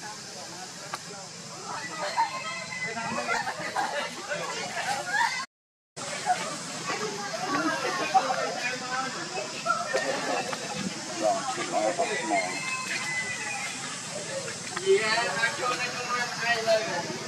Yeah, I'm going to go on high low.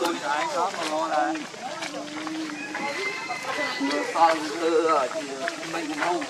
tôi thái có mà lo là mưa to mưa thì mình cũng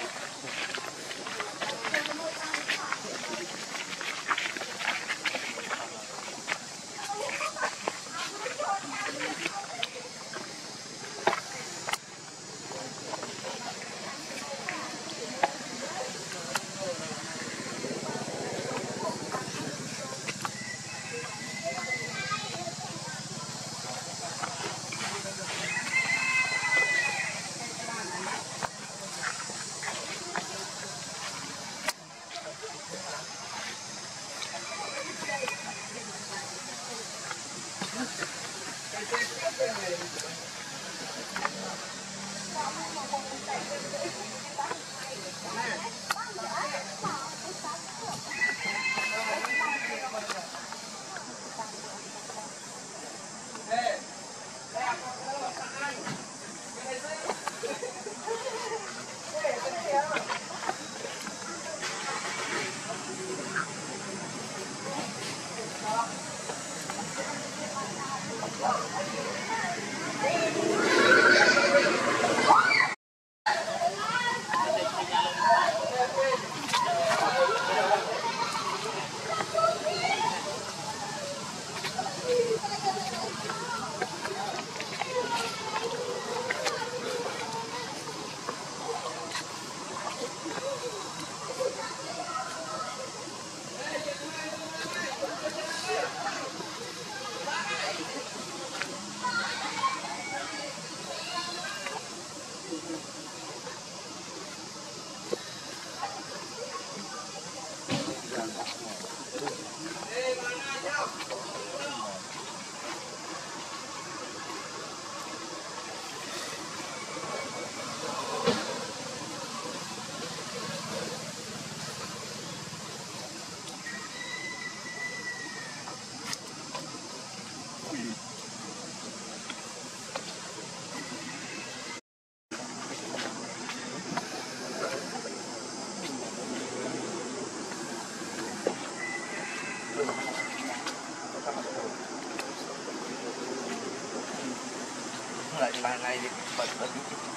Thank you. like, like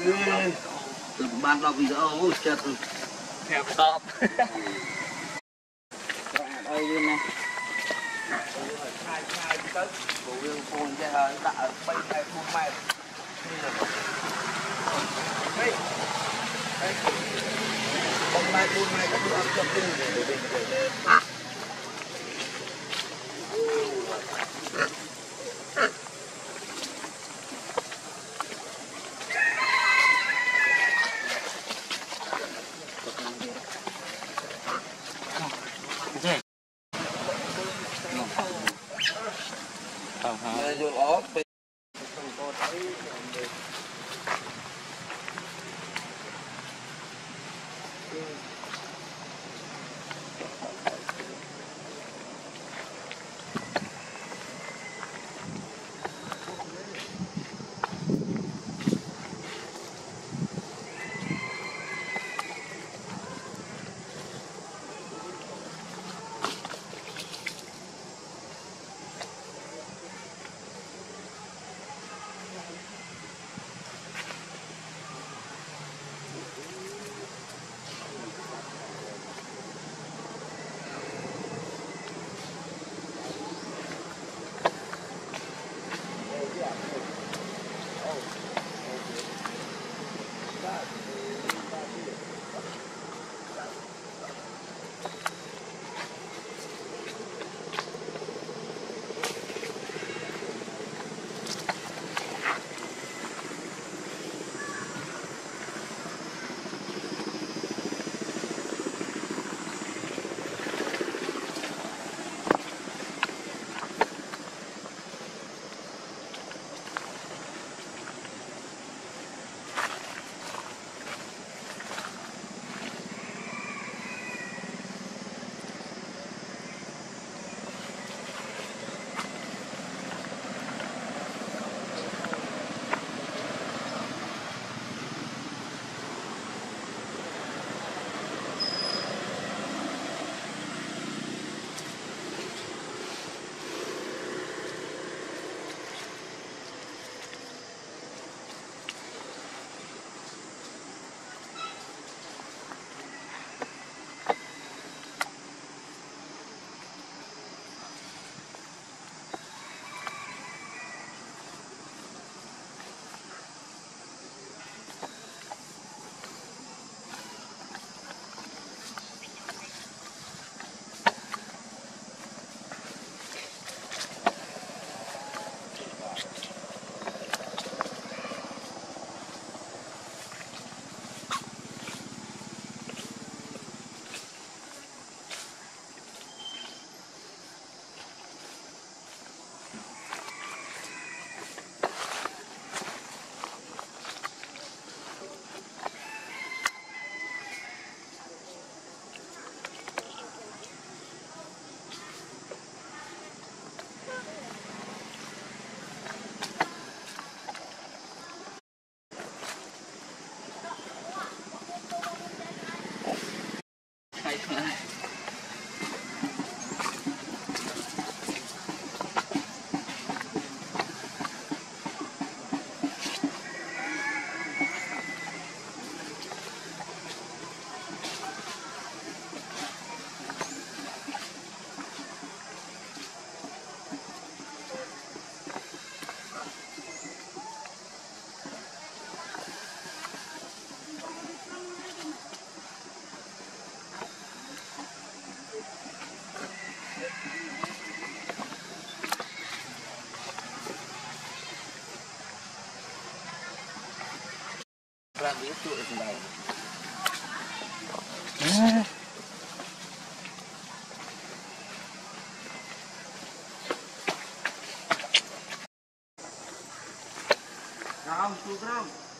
này thì bật bật từ ban đọc video ôi chết rồi theo top អីវាណា hai hai tới bộ yêu phone cho hơi đã bay hai phone mày như là đây đây bông mai phone mày có được chụp đi để để để Đây programa.